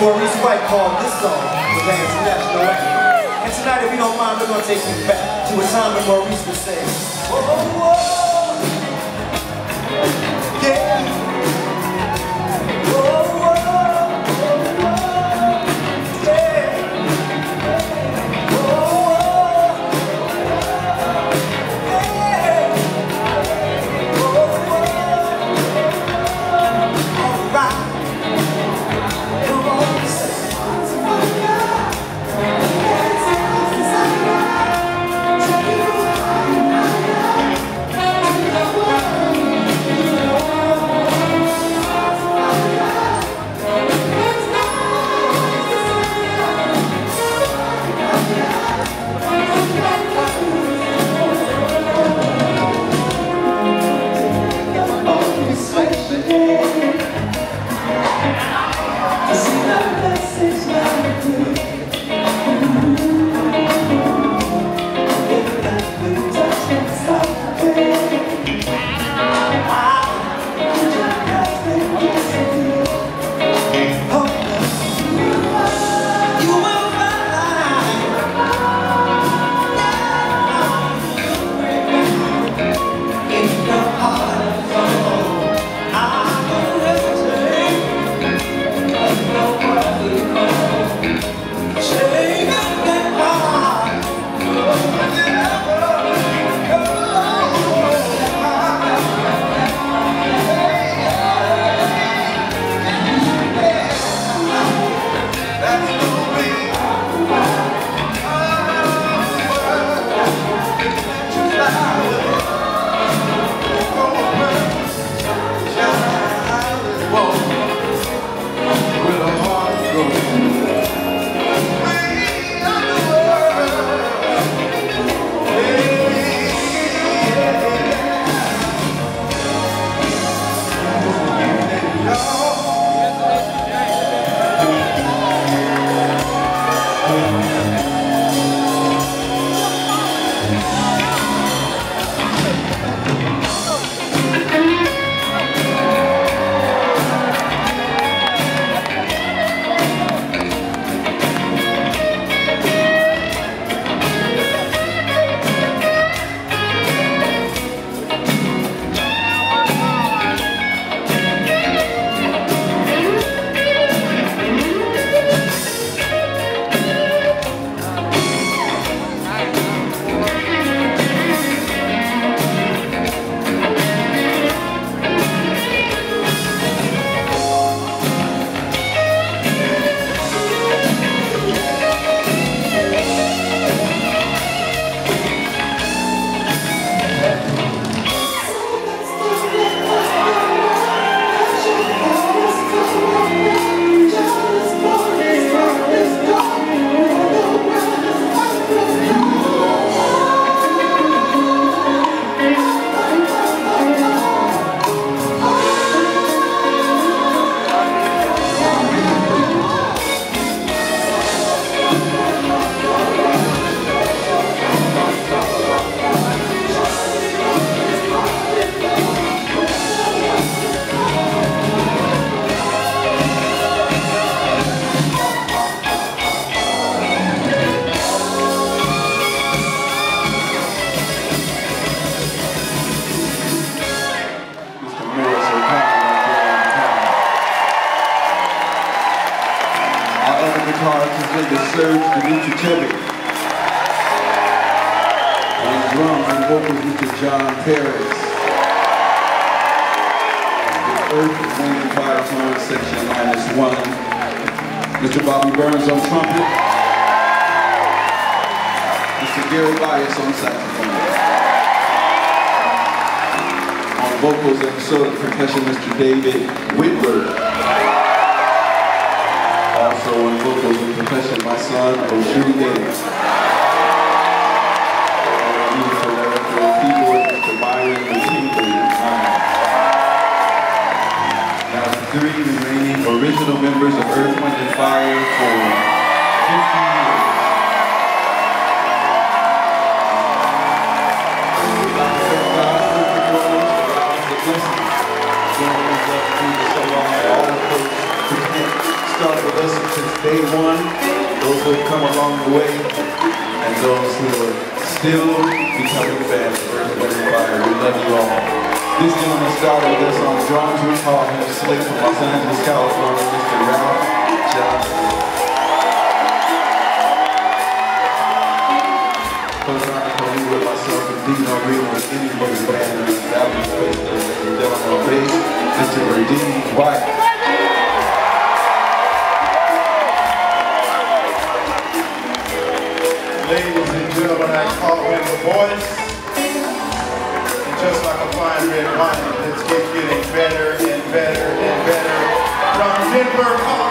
Maurice White called this song the band's national anthem. And tonight, if you don't mind, we're gonna take you back to a time when Maurice was say, whoa, whoa, yeah. Oh, oh. Música Mr. Mr. Serg Dimitrijevic. On drums and vocals, Mr. John Paris. The Earth, Wind, and Fire Horn section minus one. Mr. Bobby Burns on trumpet. Mr. Gary Bias on saxophone. On vocals and solo percussion, Mr. David Whitworth. Also on vocals and percussion, my son, Oshun Davis. Day one, those who have come along the way, and those who are still becoming fans of Wind, and Fire. We love you all. This gentleman started with us on drums. We call him Slick from Los Angeles, California, Mr. Ralph Johnson. Co-signing with myself in the Valley Mr. Verdine White. like a fine red wine that's keep getting better and better and better. From Denver, Colorado.